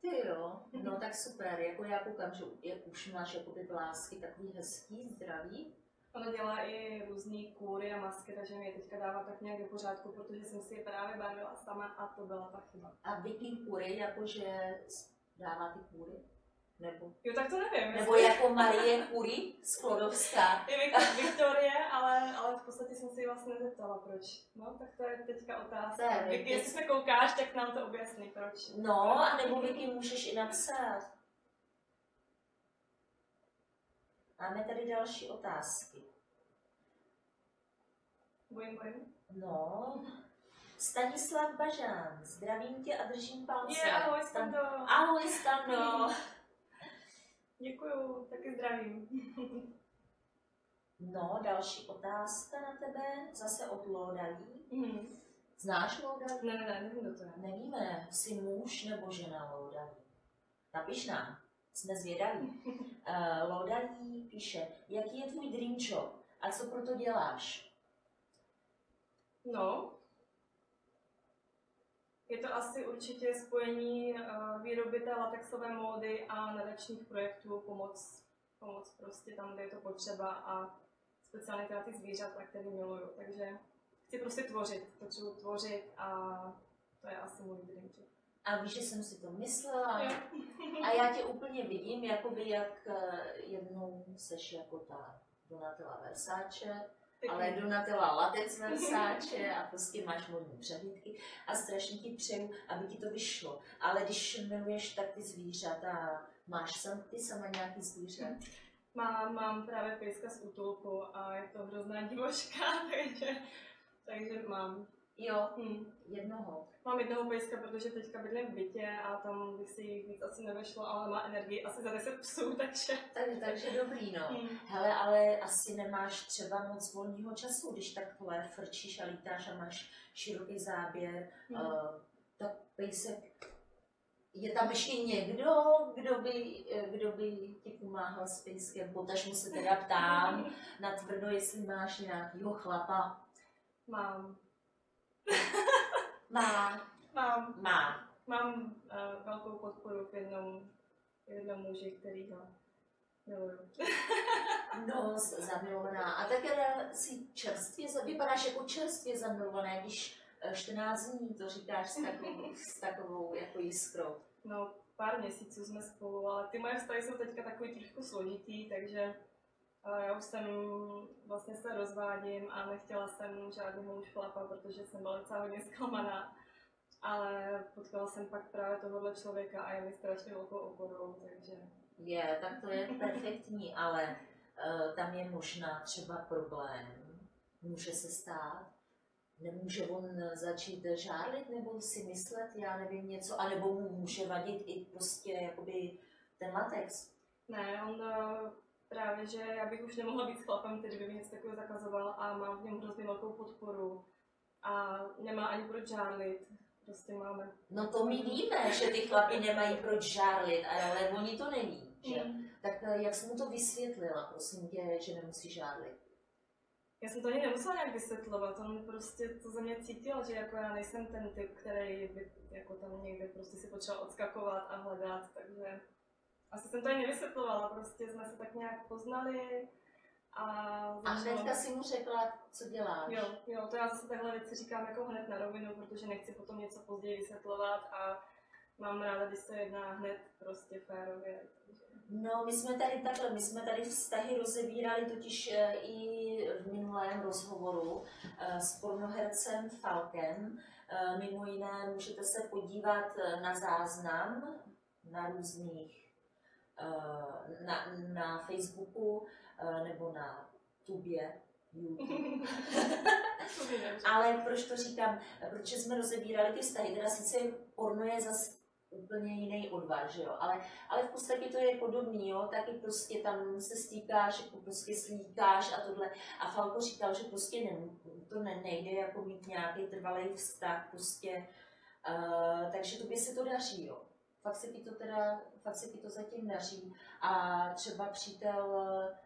Ty jo, no tak super, jako já koukám, že je, už máš jakoby vlásky takový hezký, zdravý. Ona dělá i různý kůry a masky, takže mi je teďka dává tak nějak do pořádku, protože jsem si je právě barvila sama a to byla ta chyba. A Vicky Kury, jakože dává ty kůry? Nebo, Jo, tak to nevím. nebo jako Marie Kury Sklodovská. I <laughs> Vik- Viktorie, ale, ale v podstatě jsem si ji vlastně nezeptala, proč. No, tak to je teďka otázka. je Vicky, jestli se koukáš, tak nám to objasni, proč. No, a nebo Vicky můžeš i napsat. Máme tady další otázky. Bojím, bojím. No, Stanislav Bažán, zdravím tě a držím palce. Je, ahoj, Stan- Stando. Ahoj, Stando. Děkuju, taky zdravím. <laughs> No, další otázka na tebe, zase od Lodalí. Mhm. Znáš Lodalí? Ne, ne, ne, nevím, kdo to je. Nevíme, jsi muž nebo žena Lodalí. Napiš nám, jsme zvědaví. <laughs> Uh, Lodalí píše, jaký je tvůj dream job a co proto děláš? No, je to asi určitě spojení uh, výroby té latexové módy a nadačních projektů, pomoc, pomoc prostě tam, kde je to potřeba a speciálně teda ty zvířata, které miluju. Takže chci prostě tvořit, potřebuji tvořit a to je asi můj dream job. A víš, že jsem si to myslela. Jo. A já tě úplně vidím, jakoby jak eh, jednou seš jako ta Donatella Versace, ale Donatella Latex Versace a prostě máš modní přehlídky a strašně ti přeju, aby ti to vyšlo. Ale když miluješ tak ty zvířata, máš sam, ty sama nějaký zvíře? Mám, mám právě pejska z útulku a je to hrozná divočka, <laughs> takže, takže mám. Jo, Hm. jednoho. Mám jednoho pejska, protože teďka bydlím v bytě a tam by si jich víc asi nevešlo, ale má energii asi za 10 psů, <laughs> takže... Tak, takže dobrý, no. Hm. Hele, ale asi nemáš třeba moc volného času, když takhle frčíš a lítáš a máš široký záběr, Hm. uh, tak pejsek, je tam ještě někdo, kdo by, eh, kdo by ti pomáhal s pejskem? Potažmu se teda ptám <laughs> na tvrdo, jestli máš nějakýho chlapa. Mám. Má, <laughs> Mám. má. mám uh, velkou podporu v jednom, v jednom muži, který ho miluju. <laughs> no, zamilovaná. A tak si čerstvě, vypadáš jako čerstvě zamilovaná, když 14 eh, dní to říkáš s takovou, <laughs> s takovou jako jiskrou. No, pár měsíců jsme spolu, ale ty moje vztahy jsou teďka takový trošku složitý, takže já už jsem vlastně se rozvádím a nechtěla jsem žádného už chlapa, protože jsem byla docela hodně zklamaná. Ale potkala jsem pak právě tohohle člověka a je mi strašně velkou oporou, takže... Je, tak to je perfektní, ale uh, tam je možná třeba problém. Může se stát, nemůže on začít žárlit nebo si myslet, já nevím, něco, anebo mu může vadit i prostě jakoby ten latex. Ne, on uh právě, že já bych už nemohla být s chlapem, který by mi něco takového zakazoval a mám v něm hrozně velkou podporu a nemá ani proč žárlit. Prostě máme. No to my víme, že ty chlapy nemají proč žárlit, ale oni to neví. Že? Mm. Tak eh, jak jsi mu to vysvětlila, prosím tě, že nemusí žárlit? Já jsem to ani nemusela nějak vysvětlovat, on prostě to ze mě cítil, že jako já nejsem ten typ, který by jako tam někde prostě si potřeboval odskakovat a hledat, takže asi jsem to ani nevysvětlovala, prostě jsme se tak nějak poznali a... A hnedka si mu řekla, co děláš. Jo, jo, to já zase takhle věci říkám jako hned na rovinu, protože nechci potom něco později vysvětlovat a mám ráda, když se jedná hned prostě férově. No, my jsme tady takhle, my jsme tady vztahy rozebírali totiž eh, i v minulém rozhovoru eh, s pornohercem Falkem. Eh, mimo jiné můžete se podívat na záznam na různých na, na Facebooku eh, nebo na Tubě, YouTube. <laughs> Ale proč to říkám? Protože jsme rozebírali ty vztahy, teda sice porno je zase úplně jiný odvar, že jo, ale, ale v podstatě to je podobný, jo, taky prostě tam se stýkáš, jako prostě slíkáš a tohle. A Falko říkal, že prostě ne, to ne, nejde jako mít nějaký trvalý vztah, prostě, uh, takže to by se to daří, jo fakt se ti to teda, fakt se ti to zatím daří. A třeba přítel eh,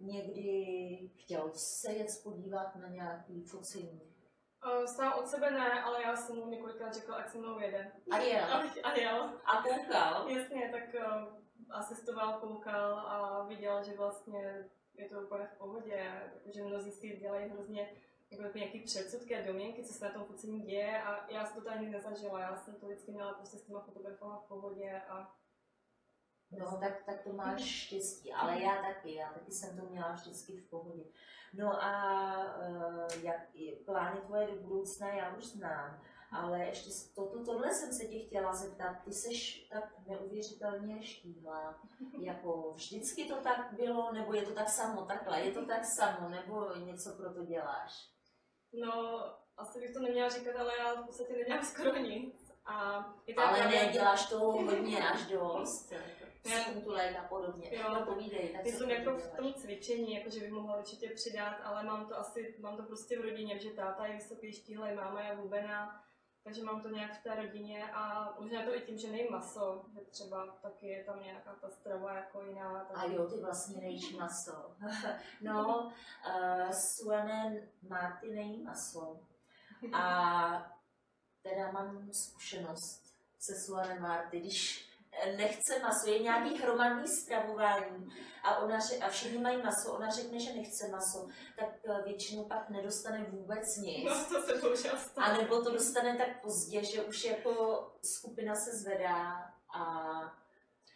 někdy chtěl se jet podívat na nějaký focení. Uh, sám od sebe ne, ale já jsem mu několikrát řekla, ať se mnou jede. A jel. a jel. A koukal. Jasně, tak uh, asistoval, koukal a viděl, že vlastně je to úplně v pohodě, že mnozí si dělají hrozně jako nějaký předsudky a domněnky, co se na tom focení děje a já jsem to tady nezažila, já jsem to vždycky měla prostě s těma fotografama v pohodě a No, tak, tak to máš štěstí, ale já taky, já taky jsem to měla vždycky v pohodě. No a uh, jak plány tvoje do budoucna, já už znám, ale ještě to, to, tohle jsem se tě chtěla zeptat, ty jsi tak neuvěřitelně štíhlá, <laughs> jako vždycky to tak bylo, nebo je to tak samo, takhle, je to tak samo, nebo něco pro to děláš? No, asi bych to neměla říkat, ale já v podstatě nedělám <laughs> skoro nic. A je to ale právě... ne, děláš to hodně až dost. Sintulek a podobně. Jo, no povídej. Tak jsem jako v tom cvičení, jako že bych mohla určitě přidat, ale mám to asi, mám to prostě v rodině, že táta je vysoký, štíhlej, máma je hubená, takže mám to nějak v té rodině a možná to i tím, že nejím maso, že třeba taky je tam nějaká ta strava jako jiná. Tak... A jo, ty vlastně nejíš maso. <laughs> no, uh, Suanen Marty nejí maso. A teda mám zkušenost se Suanem Marty, když nechce maso, je nějaký hromadný stravování a, ona, a všichni mají maso, ona řekne, že nechce maso, tak eh, většinou pak nedostane vůbec nic. No, to se bohužel A nebo to dostane tak pozdě, že už jako skupina se zvedá a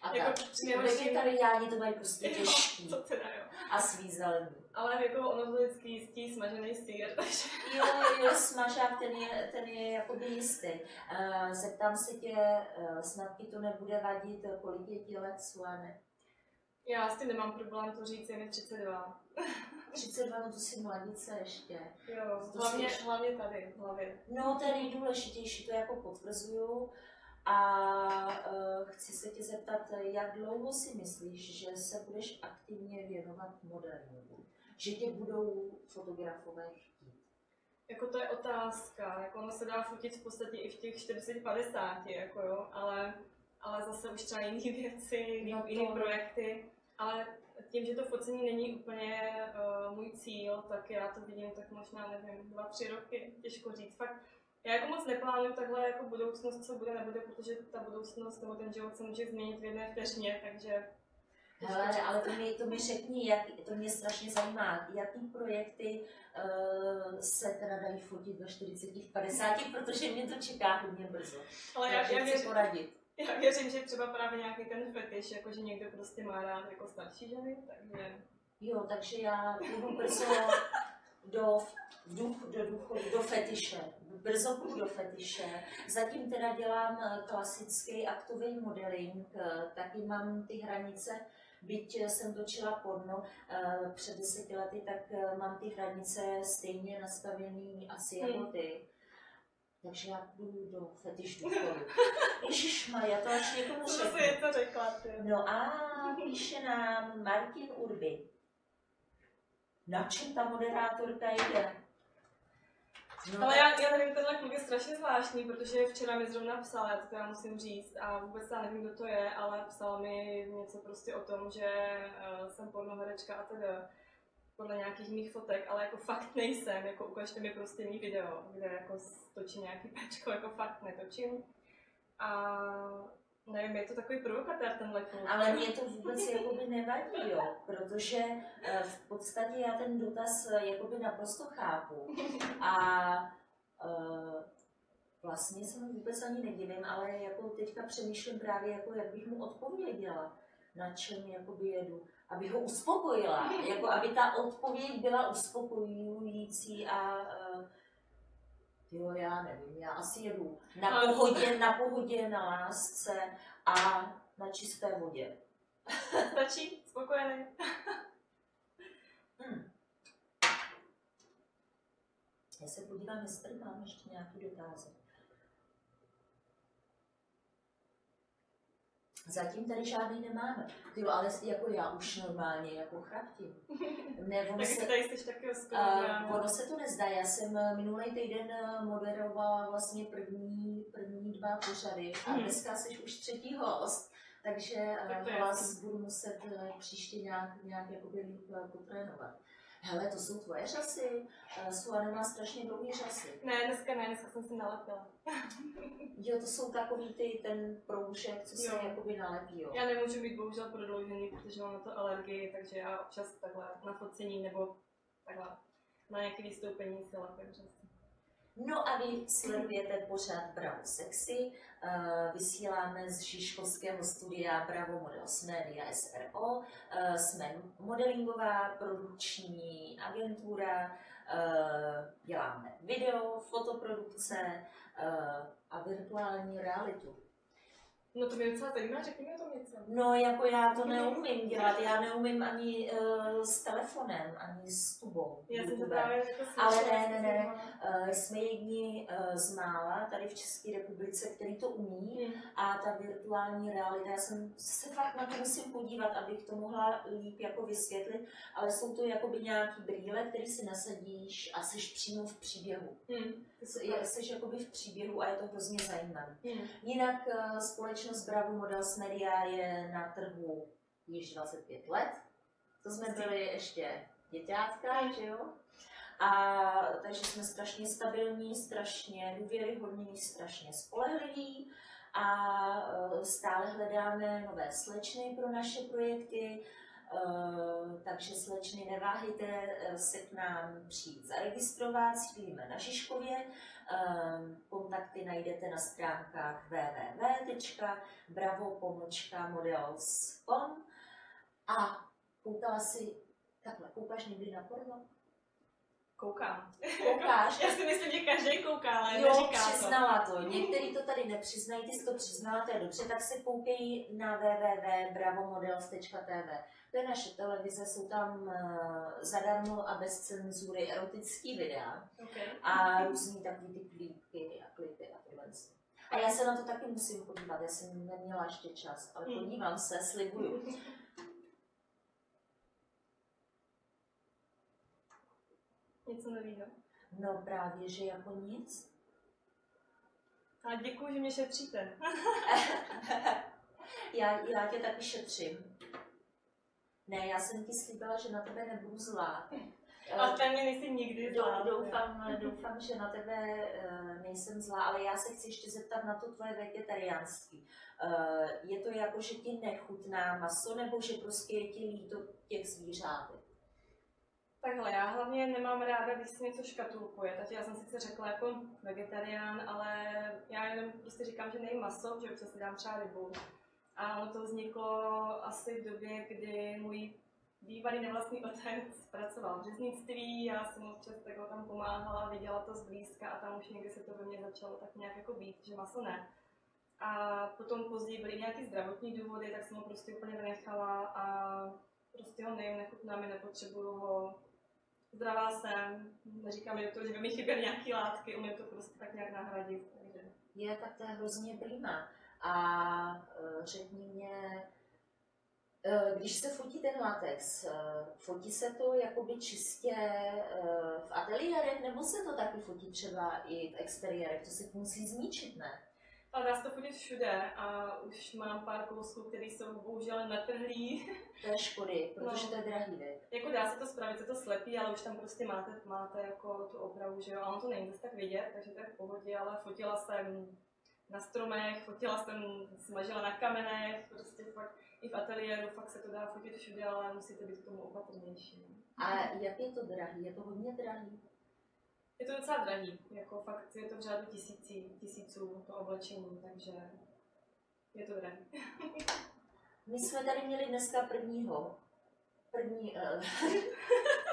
a jako tak. Vegetariáni to mají prostě těžký. Jo, to teda jo. A svízelný. Ale jako ono to vždycky jistý smažený sýr, takže... Jo, jo, smažák, ten je, ten je jakoby jistý. Uh, zeptám se tě, uh, snad ti to nebude vadit, kolik je ti let, Suane? Já s tím nemám problém to říct, je mi 32. 32, no to si mladice ještě. Jo, to hlavně, jsi... hlavně tady, hlavně. No, to je nejdůležitější, to jako potvrzuju. A uh, chci se tě zeptat, jak dlouho si myslíš, že se budeš aktivně věnovat modelingu? Že tě budou fotografové chtít? Jako to je otázka, jako ono se dá fotit v podstatě i v těch 40-50, jako jo, ale, ale zase už třeba jiné <laughs> věci, jiné no to... projekty, ale tím, že to focení není úplně uh, můj cíl, tak já to vidím tak možná, nevím, dva, tři roky, těžko říct. Fakt Já jako moc neplánuju takhle jako budoucnost, co bude, nebude, protože ta budoucnost nebo ten život se může změnit v jedné vteřině, takže Hele, ale to mi, to mi řekni, jak, to mě strašně zajímá, jaký projekty uh, se teda dají fotit ve 40, v 50, protože mě to čeká hodně brzo. Ale já, já, věřím, poradit. já věřím, že třeba právě nějaký ten fetiš, jako že někdo prostě má rád jako starší ženy, takže... Jo, takže já budu brzo do, duch, do, duchu, do fetiše. Brzo půjdu do fetiše. Zatím teda dělám eh, klasický aktový modeling, eh, taky mám ty hranice byť jsem točila porno před deseti lety, tak mám ty hranice stejně nastavený asi jako hmm. ty. Takže já půjdu do fetiš důchodu. <laughs> Maria, to až někomu řeknu. Co je to řekla, ty? No a píše nám Martin Urby. Na čem ta moderátorka jde? No, ale já, já nevím, tenhle kluk je strašně zvláštní, protože včera mi zrovna psal, já to teda musím říct, a vůbec já nevím, kdo to je, ale psal mi něco prostě o tom, že uh, jsem pornoherečka a teda podle nějakých mých fotek, ale jako fakt nejsem, jako ukažte mi prostě mý video, kde jako točí nějaký pečko, jako fakt netočím. A Nevím, je to takový provokatér tenhle kluk. Ale mě to <laughs> vůbec jakoby nevadí, jo, protože eh, v podstatě já ten dotaz eh, jakoby naprosto chápu. A uh, vlastně se mu vůbec ani nedivím, ale jako teďka přemýšlím právě, jako jak bych mu odpověděla, na čem jakoby jedu, aby ho uspokojila, <laughs> jako aby ta odpověď byla uspokojující a Jo, já nevím, já asi jedu na pohodě, <laughs> na pohodě, na lásce a na čisté vodě. <laughs> Stačí? Spokojený? hmm. Já se podívám, jestli mám ještě nějaký dotázek. Zatím tady žádný nemáme. Ty ale jako já už normálně jako chraптím. <laughs> Ne, ono se, tady jsi taky uh, ono se to nezdá. Já jsem eh, minulý týden eh, moderovala vlastně první, první dva pořady a hmm. dneska jsi už třetí host. Takže tak vás budu muset příště nějak, nějak jakoby potrénovat. Hele, to jsou tvoje řasy. Suana má strašně dlouhý řasy. Ne, dneska ne, dneska jsem si nalepila. <laughs> jo, to jsou takový ty, ten proužek, co se jakoby nalepí, jo. Já nemůžu být bohužel prodloužený, protože mám na to alergii, takže já občas takhle na focení nebo takhle na nějaké vystoupení si lepím řasy. No a vy sledujete pořád Bravo Sexy, eh, vysíláme z Žižkovského studia Bravo Models Media SRO, eh, jsme modelingová produkční agentura, eh, děláme video, fotoprodukce a virtuální realitu. No to mě docela zajímá, řekni mi o tom něco. No jako já to neumím dělat, já neumím ani uh, s telefonem, ani s tubou. Já jsem to právě jako Ale ne, ne, ne, uh, jsme jedni uh, z mála tady v České republice, který to umí hmm. a ta virtuální realita, já jsem se fakt na to musím podívat, abych to mohla líp jako vysvětlit, ale jsou to jakoby nějaký brýle, které si nasadíš a jsi přímo v příběhu. Hmm. Jsi jakoby v příběhu a je to hrozně zajímavé. Hmm. Jinak uh, společnost Bravo Models Media je na trhu již 25 let. To jsme byli ještě děťátka, že jo? A takže jsme strašně stabilní, strašně důvěryhodní, strašně spolehliví a uh, stále hledáme nové slečny pro naše projekty, takže slečny neváhejte se k nám přijít zaregistrovat, sídlíme na Žižkově, Ehm, kontakty najdete na stránkách www.bravo.models.com a koukala si, takhle, koukáš někdy na porno? Koukám. Koukáš? <laughs> Já si myslím, že každý kouká, ale jo, neříká přiznala to. to. Někteří to tady nepřiznají, ty jsi to přiznala, to je dobře, tak se koukej na www.bravomodels.tv. To je naše televize, jsou tam uh, zadarmo a bez cenzury erotický videa okay. a různý takový ty klípky a klipy a tohle. A já se na to taky musím podívat, já jsem neměla ještě čas, ale hmm. podívám se, slibuju. <laughs> Něco nového? No právě, že jako nic. A děkuji, že mě šetříte. <laughs> já, já tě taky šetřím. Ne, já jsem ti slíbila, že na tebe nebudu zlá. A ten mě nejsi nikdy zlá. Dou- Doufám, <laughs> doufám, že na tebe eh, nejsem zlá, ale já se chci ještě zeptat na to tvoje vegetariánství. Eh, Je to jako, že ti nechutná maso, nebo že prostě je ti líto těch zvířátek? Takhle, já hlavně nemám ráda, když se něco škatulkuje, takže já jsem sice řekla jako vegetarián, ale já jenom prostě říkám, že nejím maso, že občas si dám třeba rybu. A ono to vzniklo asi v době, kdy můj bývalý nevlastní otec pracoval v řeznictví, já jsem občas takhle tam pomáhala, viděla to zblízka a tam už někdy se to ve mně začalo tak nějak jako být, že maso ne. A potom později byly nějaké zdravotní důvody, tak jsem ho prostě úplně vynechala a nejím, nechutná mi, nepotřebuju ho. Zdravá jsem, neříkám mi to, že by mi chyběly nějaké látky, umím to prostě tak nějak nahradit. Takže. Je, tak to je hrozně prýma. A eh, řekni mě, eh, když se fotí ten latex, eh, fotí se to jakoby čistě v ateliérech, nebo se to taky fotí třeba i v exteriérech? To se musí zničit, ne? Ale dá se to fotit všude a už mám pár kousků, které jsou bohužel natrhlý. To je škody, protože No. to je drahý, ne? jako dá se to spravit, se to slepí, ale už tam prostě máte, máte jako tu opravu, že jo. A ono to není zase tak vidět, takže to je v pohodě, ale fotila jsem na stromech, fotila jsem, smažila na kamenech, prostě fakt i v ateliéru, fakt se to dá fotit všude, ale musíte být k tomu opatrnější. A jak je to drahý? Je to hodně drahý? Je to docela drahý, jako fakt je to v řádu tisící, tisíců to oblečení, takže je to drahý. My jsme tady měli dneska prvního. První... Uh, <laughs>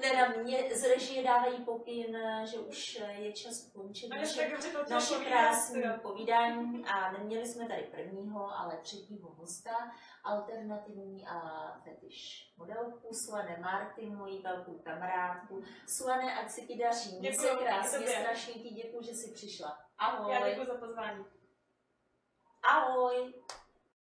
ne, na mě z režie dávají pokyn, eh, že už eh, je čas ukončit naše, naše krásné povídání <laughs> a neměli jsme tady prvního, ale třetího hosta, alternativní a fetiš modelku, Suane Marty, moji velkou kamarádku. Suane, ať se ti daří, měj se krásně, strašně ti děkuji, že jsi přišla. Ahoj. Já děkuji za pozvání. Ahoj.